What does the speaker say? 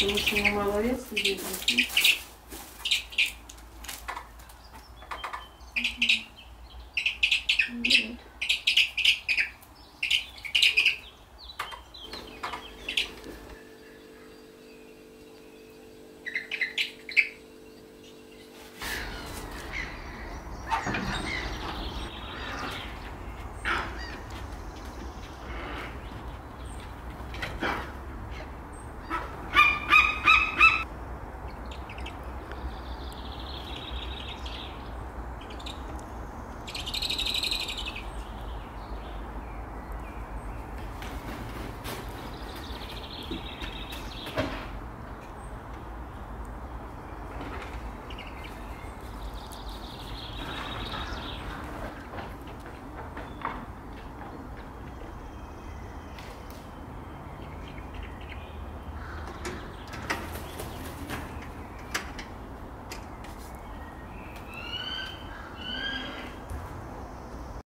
потому что у него мало веса здесь. Вот.